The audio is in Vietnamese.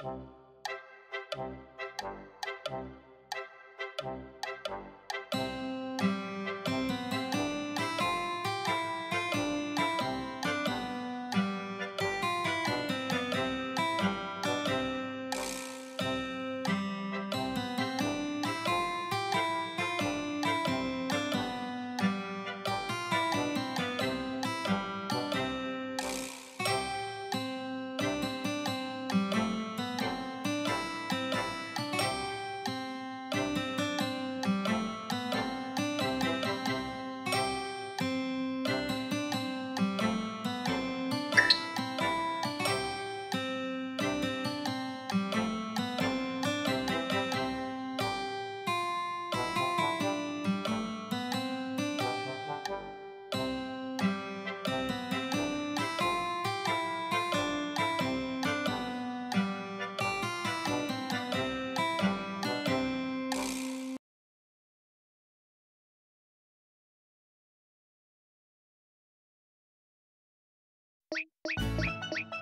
Thank you. you